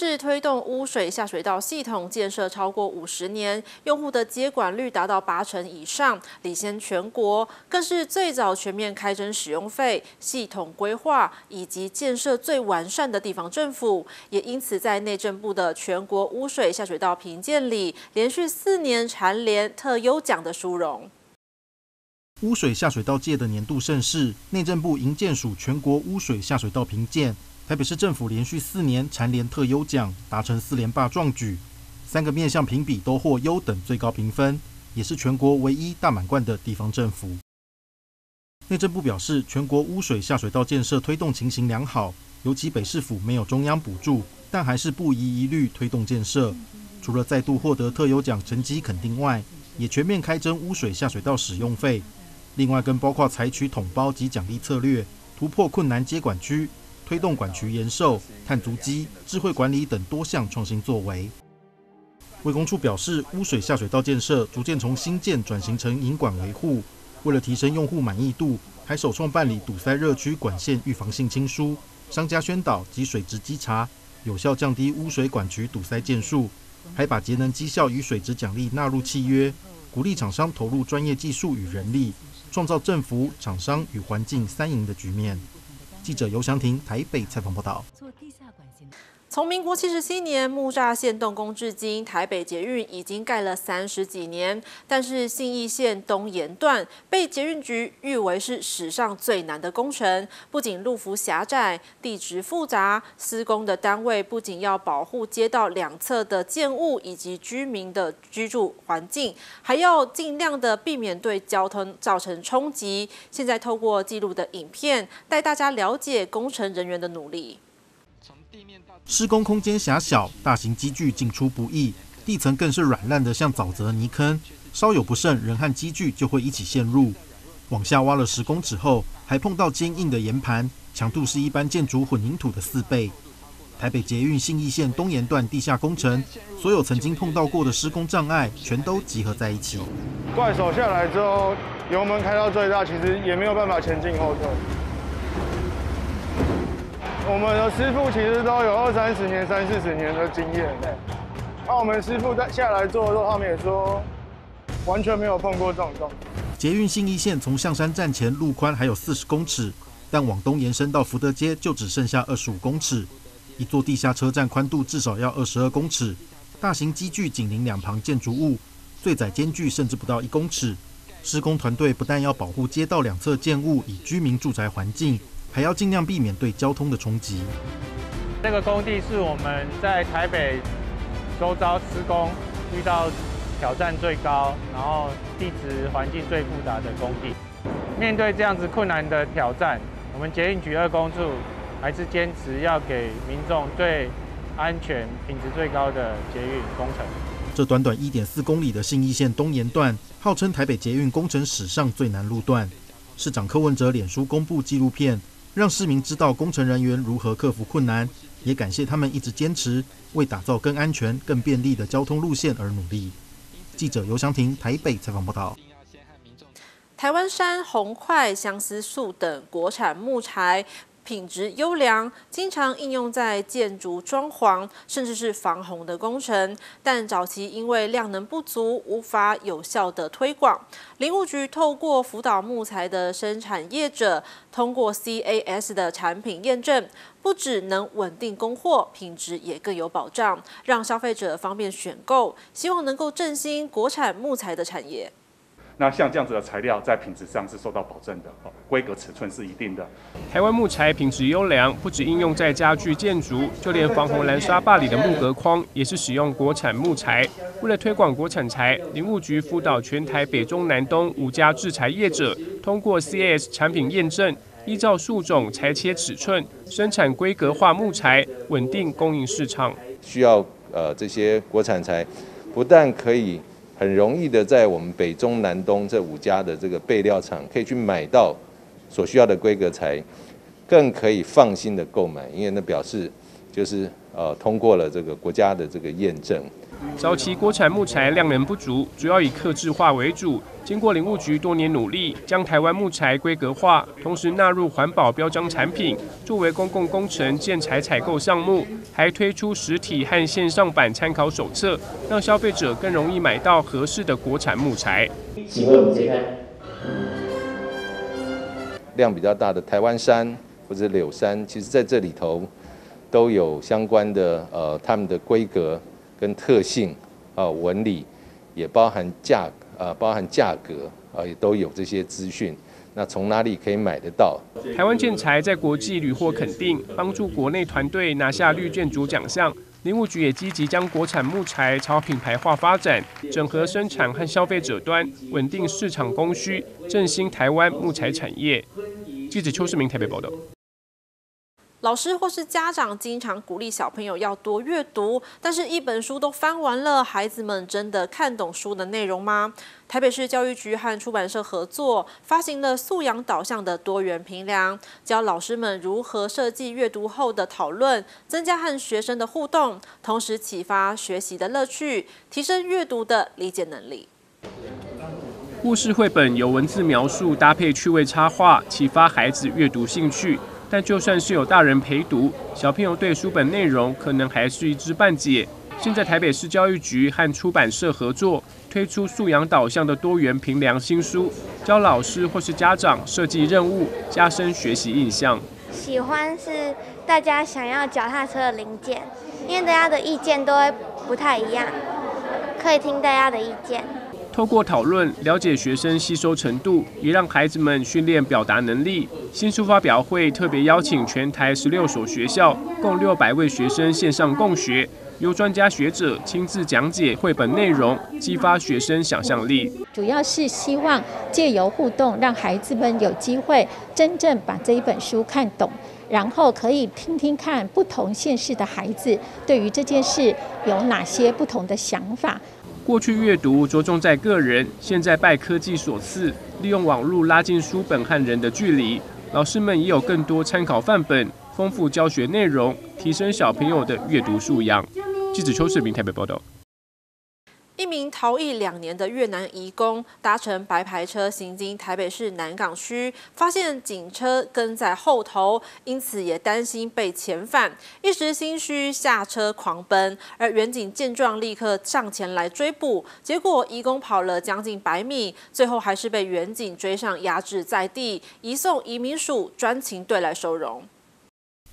是推动污水下水道系统建设超过五十年，用户的接管率达到八成以上，领先全国，更是最早全面开征使用费、系统规划以及建设最完善的地方政府，也因此在内政部的全国污水下水道评鉴里，连续四年蝉联特优奖的殊荣。污水下水道界的年度盛事，内政部营建署全国污水下水道评鉴，台北市政府连续四年蝉联特优奖，达成四连霸壮举，三个面向评比都获优等最高评分，也是全国唯一大满贯的地方政府。内政部表示，全国污水下水道建设推动情形良好，尤其北市府没有中央补助，但还是不遗余力推动建设。除了再度获得特优奖成绩肯定外，也全面开征污水下水道使用费。另外，更包括采取统包及奖励策略，突破困难接管区，推动管渠延寿、碳足迹、智慧管理等多项创新作为。卫工处表示，污水下水道建设逐渐从新建转型成引管维护，为了提升用户满意度，还首创办理堵塞热区管线预防性清疏、商家宣导及水质稽查，有效降低污水管渠堵塞件数，还把节能绩效与水质奖励纳入契约，鼓励厂商投入专业技术与人力。创造政府、厂商与环境三赢的局面。记者游祥婷台北采访报道。从民国七十七年木栅线动工至今，台北捷运已经盖了三十几年。但是信义线东延段被捷运局誉为是史上最难的工程，不仅路幅狭窄、地质复杂，施工的单位不仅要保护街道两侧的建物以及居民的居住环境，还要尽量的避免对交通造成冲击。现在透过记录的影片，带大家了解工程人员的努力。施工空间狭小，大型机具进出不易，地层更是软烂的像沼泽泥坑，稍有不慎，人和机具就会一起陷入。往下挖了十公尺后，还碰到坚硬的岩盘，强度是一般建筑混凝土的四倍。台北捷运信义线东延段地下工程，所有曾经碰到过的施工障碍，全都集合在一起。怪手下来之后，油门开到最大，其实也没有办法前进后退。我们的师傅其实都有二三十年、三四十年的经验。那我们师傅在下来做的时候，他们也说完全没有碰过这种状况。捷运信义线从象山站前路宽还有四十公尺，但往东延伸到福德街就只剩下二十五公尺。一座地下车站宽度至少要二十二公尺，大型机具紧邻两旁建筑物，最窄间距甚至不到一公尺。施工团队不但要保护街道两侧建物与居民住宅环境。还要尽量避免对交通的冲击。这个工地是我们在台北周遭施工遇到挑战最高，然后地质环境最复杂的工地。面对这样子困难的挑战，我们捷运局二公处还是坚持要给民众最安全、品质最高的捷运工程。这短短一点四公里的信义线东延段，号称台北捷运工程史上最难路段。市长柯文哲脸书公布纪录片。让市民知道工程人员如何克服困难，也感谢他们一直坚持为打造更安全、更便利的交通路线而努力。记者尤祥婷台北采访报道。台湾山、红块、相思树等国产木材。品质优良，经常应用在建筑装潢，甚至是防洪的工程。但早期因为量能不足，无法有效的推广。林务局透过辅导木材的生产业者，通过 CAS 的产品验证，不只能稳定供货，品质也更有保障，让消费者方便选购。希望能够振兴国产木材的产业。那像这样子的材料，在品质上是受到保证的，哦，规格尺寸是一定的。台湾木材品质优良，不止应用在家具建筑，就连防洪蓝沙坝里的木格框，也是使用国产木材。为了推广国产材，林务局辅导全台北中南东五家制材业者，通过 CAS 产品验证，依照树种、裁切尺寸，生产规格化木材，稳定供应市场。需要呃这些国产材，不但可以。很容易的，在我们北中南东这五家的这个备料厂，可以去买到所需要的规格材，更可以放心的购买，因为那表示就是呃通过了这个国家的这个验证。早期国产木材量能不足，主要以克制化为主。经过林务局多年努力，将台湾木材规格化，同时纳入环保标章产品，作为公共工程建材采购项目，还推出实体和线上版参考手册，让消费者更容易买到合适的国产木材。请问我们揭开。量比较大的台湾山或者柳山，其实在这里头都有相关的呃他们的规格。跟特性啊纹理，也包含价啊包含价格啊也都有这些资讯。那从哪里可以买得到？台湾建材在国际屡获肯定，帮助国内团队拿下绿建筑奖项。林务局也积极将国产木材朝品牌化发展，整合生产和消费者端，稳定市场供需，振兴台湾木材产业。记者邱世明台北报道。老师或是家长经常鼓励小朋友要多阅读，但是一本书都翻完了，孩子们真的看懂书的内容吗？台北市教育局和出版社合作发行了素养导向的多元评量，教老师们如何设计阅读后的讨论，增加和学生的互动，同时启发学习的乐趣，提升阅读的理解能力。故事绘本有文字描述搭配趣味插画，启发孩子阅读兴趣。但就算是有大人陪读，小朋友对书本内容可能还是一知半解。现在台北市教育局和出版社合作，推出素养导向的多元评量新书，教老师或是家长设计任务，加深学习印象。喜欢是大家想要脚踏车的零件，因为大家的意见都会不太一样，可以听大家的意见。透过讨论了解学生吸收程度，也让孩子们训练表达能力。新书发表会特别邀请全台十六所学校，共六百位学生线上共学，由专家学者亲自讲解绘本内容，激发学生想象力。主要是希望借由互动，让孩子们有机会真正把这一本书看懂，然后可以听听看不同县市的孩子对于这件事有哪些不同的想法。过去阅读着重在个人，现在拜科技所赐，利用网络拉近书本和人的距离。老师们也有更多参考范本，丰富教学内容，提升小朋友的阅读素养。记者邱世明台北报道。一名逃逸两年的越南移工搭乘白牌车行经台北市南港区，发现警车跟在后头，因此也担心被遣返，一时心虚下车狂奔。而远警见状立刻上前来追捕，结果移工跑了将近百米，最后还是被远警追上压制在地，移送移民署专勤队来收容。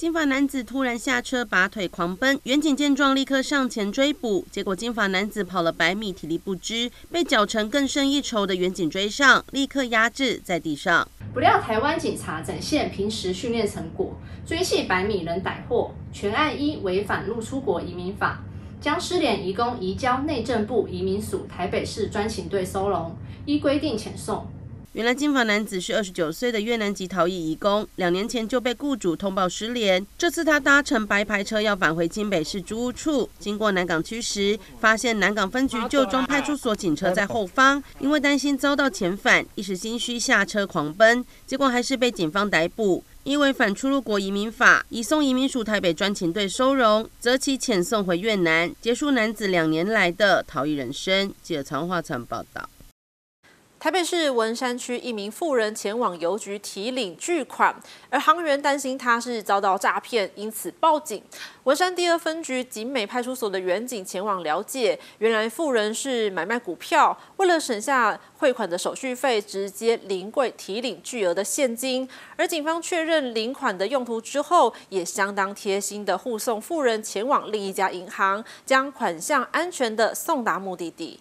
金发男子突然下车，拔腿狂奔，远警见状立刻上前追捕，结果金发男子跑了百米，体力不支，被脚程更胜一筹的远警追上，立刻压制在地上。不料台湾警察展现平时训练成果，追系百米仍逮获，全案依违反入出国移民法，将失联移工移交内政部移民署台北市专勤队收容，依规定遣送。原来金发男子是二十九岁的越南籍逃逸移工，两年前就被雇主通报失联。这次他搭乘白牌车要返回金北市租屋处，经过南港区时，发现南港分局旧庄派出所警车在后方，因为担心遭到遣返，一时心虚下车狂奔，结果还是被警方逮捕，因违反出入国移民法，移送移民署台北专勤队收容，择期遣送回越南，结束男子两年来的逃逸人生。记者曹化成报道。台北市文山区一名富人前往邮局提领巨款，而行员担心他是遭到诈骗，因此报警。文山第二分局景美派出所的员警前往了解，原来富人是买卖股票，为了省下汇款的手续费，直接临柜提领巨额的现金。而警方确认领款的用途之后，也相当贴心的护送富人前往另一家银行，将款项安全的送达目的地。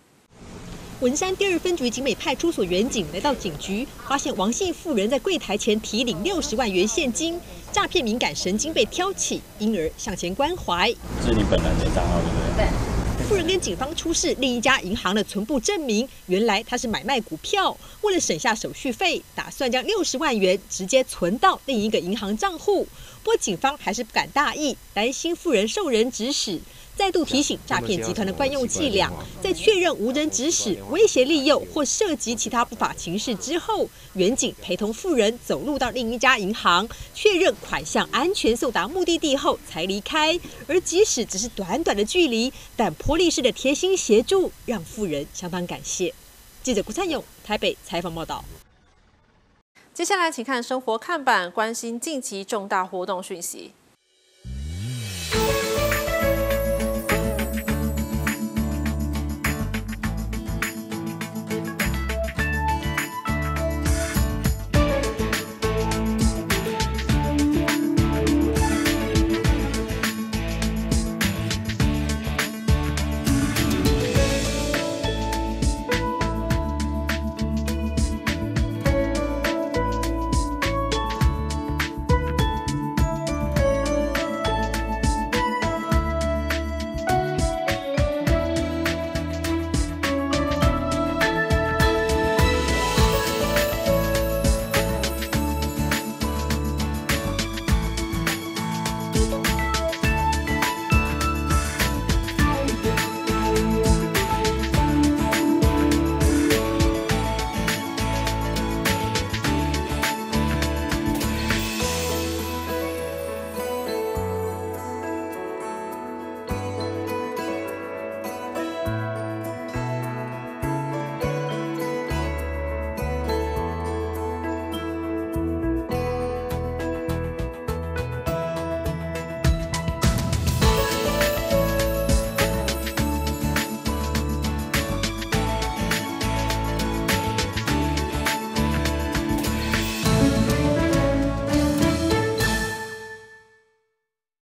文山第二分局警美派出所员警来到警局，发现王姓妇人在柜台前提领六十万元现金，诈骗敏感神经被挑起，因而向前关怀。是你本人的账号对不对？对。妇人跟警方出示另一家银行的存部证明，原来他是买卖股票，为了省下手续费，打算将六十万元直接存到另一个银行账户。不过警方还是不敢大意，担心富人受人指使。再度提醒诈骗集团的惯用伎俩，在确认无人指使、威胁利诱或涉及其他不法情事之后，远警陪同富人走路到另一家银行，确认款项安全送达目的地后才离开。而即使只是短短的距离，但坡利士的贴心协助让富人相当感谢。记者顾灿勇台北采访报道。接下来，请看生活看板，关心近期重大活动讯息。